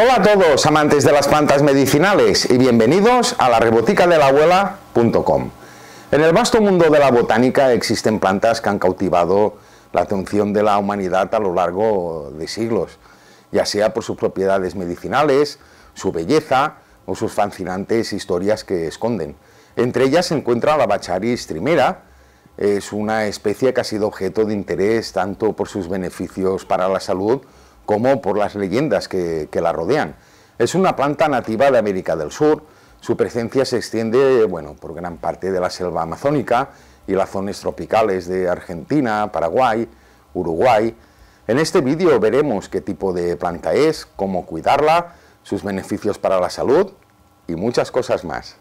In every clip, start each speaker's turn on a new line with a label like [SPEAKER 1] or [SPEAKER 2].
[SPEAKER 1] Hola a todos, amantes de las plantas medicinales, y bienvenidos a la rebotica de la abuela.com. En el vasto mundo de la botánica existen plantas que han cautivado la atención de la humanidad a lo largo de siglos, ya sea por sus propiedades medicinales, su belleza o sus fascinantes historias que esconden. Entre ellas se encuentra la Bacharis trimera, es una especie que ha sido objeto de interés tanto por sus beneficios para la salud como por las leyendas que, la rodean. Es una planta nativa de América del Sur, su presencia se extiende bueno, por gran parte de la selva amazónica y las zonas tropicales de Argentina, Paraguay, Uruguay. En este vídeo veremos qué tipo de planta es, cómo cuidarla, sus beneficios para la salud y muchas cosas más.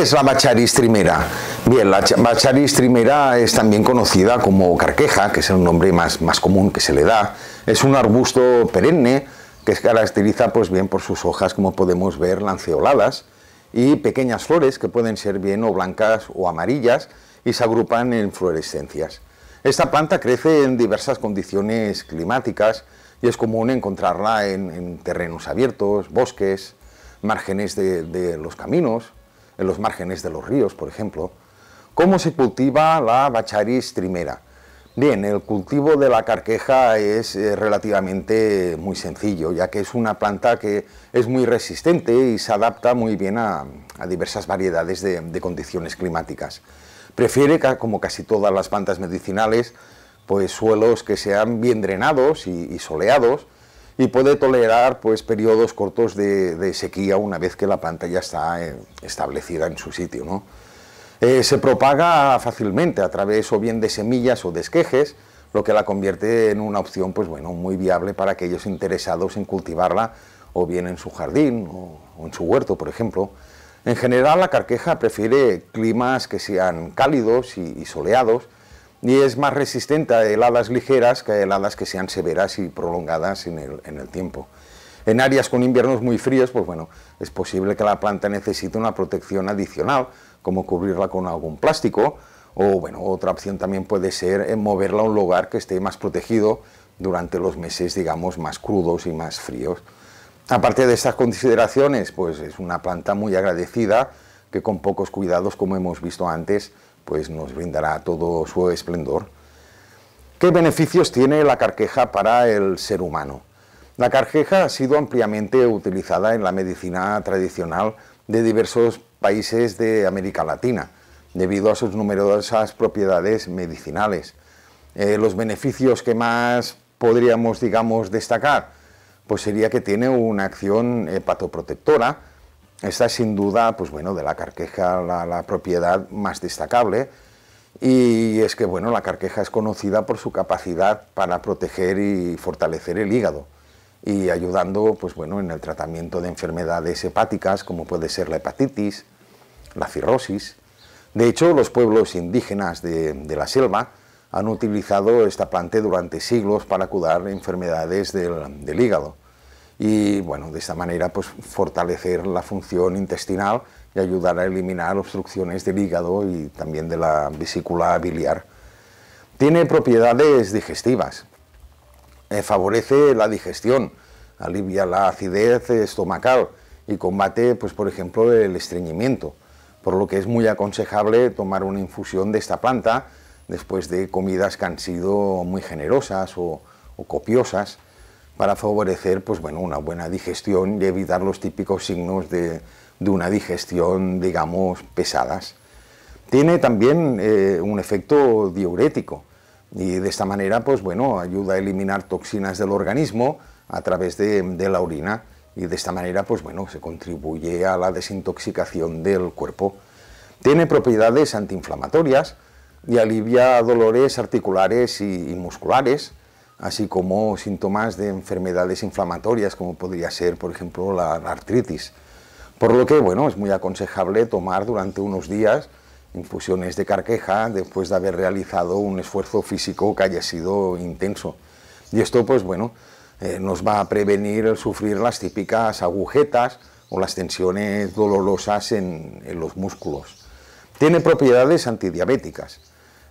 [SPEAKER 1] ¿Qué es la Bacharis trimera? Bien, la Bacharis trimera es también conocida como carqueja, que es el nombre más, más común que se le da. Es un arbusto perenne que se caracteriza pues bien por sus hojas, como podemos ver, lanceoladas, y pequeñas flores que pueden ser bien o blancas o amarillas y se agrupan en inflorescencias. Esta planta crece en diversas condiciones climáticas y es común encontrarla en, terrenos abiertos, bosques, márgenes de los caminos, en los márgenes de los ríos, por ejemplo. ¿Cómo se cultiva la Bacharis trimera? Bien, el cultivo de la carqueja es eh, relativamente muy sencillo, ya que es una planta que es muy resistente y se adapta muy bien a, diversas variedades de, condiciones climáticas. Prefiere, como casi todas las plantas medicinales, pues suelos que sean bien drenados y soleados, y puede tolerar pues, periodos cortos de, sequía una vez que la planta ya está eh, establecida en su sitio. ¿no? Eh, se propaga fácilmente a través o bien de semillas o de esquejes, lo que la convierte en una opción pues, bueno, muy viable para aquellos interesados en cultivarla o bien en su jardín o, en su huerto, por ejemplo. En general la carqueja prefiere climas que sean cálidos y soleados, y es más resistente a heladas ligeras que a heladas que sean severas y prolongadas en el, tiempo. En áreas con inviernos muy fríos, pues bueno, es posible que la planta necesite una protección adicional, como cubrirla con algún plástico, o bueno, otra opción también puede ser moverla a un lugar que esté más protegido durante los meses, digamos, más crudos y más fríos. Aparte de estas consideraciones, pues es una planta muy agradecida, que con pocos cuidados, como hemos visto antes, pues nos brindará todo su esplendor. ¿Qué beneficios tiene la carqueja para el ser humano? La carqueja ha sido ampliamente utilizada en la medicina tradicional de diversos países de América Latina, debido a sus numerosas propiedades medicinales. Eh, los beneficios que más podríamos, digamos, destacar, pues sería que tiene una acción hepatoprotectora, esta es sin duda, pues bueno, de la carqueja la, propiedad más destacable y es que bueno, la carqueja es conocida por su capacidad para proteger y fortalecer el hígado y ayudando pues bueno, en el tratamiento de enfermedades hepáticas como puede ser la hepatitis, la cirrosis. De hecho, los pueblos indígenas de, la selva han utilizado esta planta durante siglos para curar enfermedades del hígado y bueno, de esta manera pues fortalecer la función intestinal y ayudar a eliminar obstrucciones del hígado y también de la vesícula biliar. Tiene propiedades digestivas, eh, favorece la digestión, alivia la acidez estomacal y combate, pues por ejemplo, el estreñimiento, por lo que es muy aconsejable tomar una infusión de esta planta después de comidas que han sido muy generosas o copiosas para favorecer pues, bueno, una buena digestión y evitar los típicos signos de, una digestión, digamos, pesadas. Tiene también eh, un efecto diurético y de esta manera pues, bueno, ayuda a eliminar toxinas del organismo a través de, la orina y de esta manera pues, bueno, se contribuye a la desintoxicación del cuerpo. Tiene propiedades antiinflamatorias y alivia dolores articulares y musculares, así como síntomas de enfermedades inflamatorias, como podría ser, por ejemplo, la, artritis. Por lo que, bueno, es muy aconsejable tomar durante unos días infusiones de carqueja después de haber realizado un esfuerzo físico que haya sido intenso. Y esto, pues bueno, eh, nos va a prevenir el sufrir las típicas agujetas o las tensiones dolorosas en, los músculos. Tiene propiedades antidiabéticas,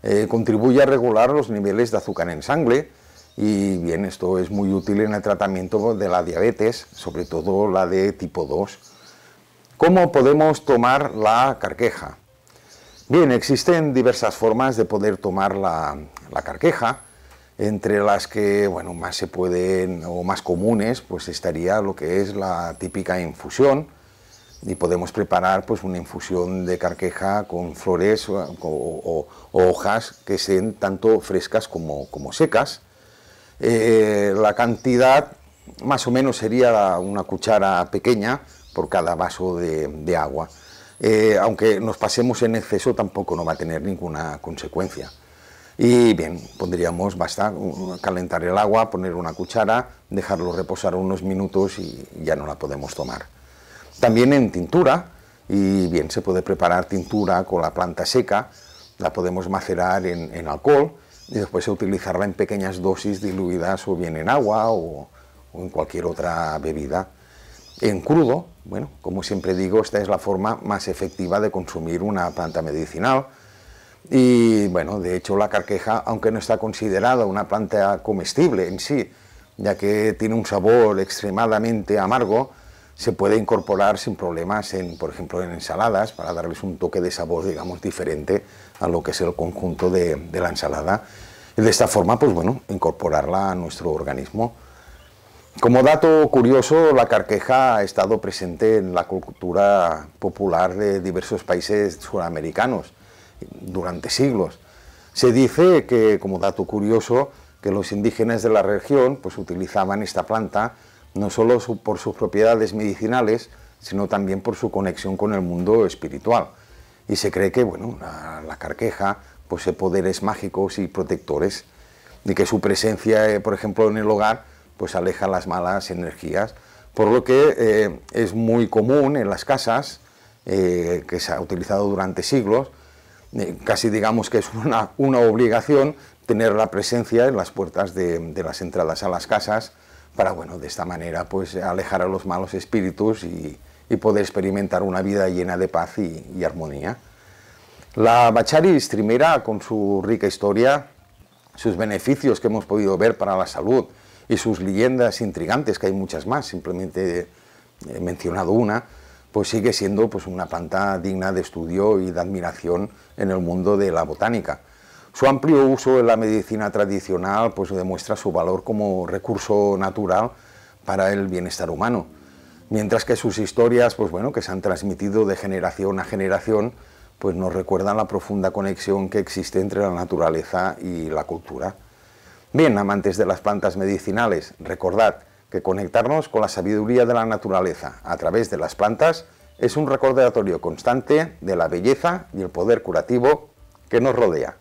[SPEAKER 1] eh, contribuye a regular los niveles de azúcar en sangre y bien, esto es muy útil en el tratamiento de la diabetes, sobre todo la de tipo 2. ¿Cómo podemos tomar la carqueja? Bien, existen diversas formas de poder tomar la, carqueja, entre las que bueno, más se pueden o más comunes pues estaría lo que es la típica infusión y podemos preparar pues una infusión de carqueja con flores o, hojas que sean tanto frescas como secas. Eh, la cantidad más o menos sería una cuchara pequeña por cada vaso de, agua. Eh, aunque nos pasemos en exceso tampoco no va a tener ninguna consecuencia. Y bien, pondríamos, basta calentar el agua, poner una cuchara, dejarlo reposar unos minutos y ya no la podemos tomar. También en tintura, y bien, se puede preparar tintura con la planta seca, la podemos macerar en, alcohol y después utilizarla en pequeñas dosis diluidas o bien en agua o, o en cualquier otra bebida. En crudo, bueno, como siempre digo, esta es la forma más efectiva de consumir una planta medicinal, y bueno, de hecho la carqueja, aunque no está considerada una planta comestible en sí, ya que tiene un sabor extremadamente amargo, se puede incorporar sin problemas, en, por ejemplo, en ensaladas, para darles un toque de sabor, digamos, diferente a lo que es el conjunto de, la ensalada. Y de esta forma, pues bueno, incorporarla a nuestro organismo. Como dato curioso, la carqueja ha estado presente en la cultura popular de diversos países sudamericanos durante siglos. Se dice que, como dato curioso, que los indígenas de la región pues, utilizaban esta planta no solo por sus propiedades medicinales, sino también por su conexión con el mundo espiritual. Y se cree que bueno, la, carqueja posee poderes mágicos y protectores, y que su presencia, eh, por ejemplo, en el hogar, pues aleja las malas energías, por lo que eh, es muy común en las casas, eh, que se ha utilizado durante siglos, casi digamos que es una, obligación tener la presencia en las puertas de, las entradas a las casas para, bueno, de esta manera, pues alejar a los malos espíritus y, poder experimentar una vida llena de paz y, armonía. La Bachari Strimera, con su rica historia, sus beneficios que hemos podido ver para la salud y sus leyendas intrigantes, que hay muchas más, simplemente he mencionado una, pues sigue siendo pues, una planta digna de estudio y de admiración en el mundo de la botánica. Su amplio uso en la medicina tradicional pues, demuestra su valor como recurso natural para el bienestar humano, mientras que sus historias, pues, bueno, que se han transmitido de generación a generación, pues nos recuerdan la profunda conexión que existe entre la naturaleza y la cultura. Bien, amantes de las plantas medicinales, recordad que conectarnos con la sabiduría de la naturaleza a través de las plantas es un recordatorio constante de la belleza y el poder curativo que nos rodea.